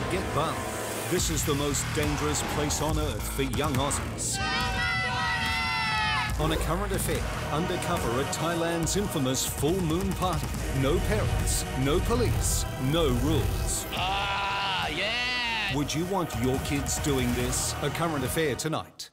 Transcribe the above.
forget bum. This is the most dangerous place on earth for young Aussies. On a current affair, undercover at Thailand's infamous full moon party. No parents, no police, no rules. Ah, yeah! Would you want your kids doing this? A current affair tonight.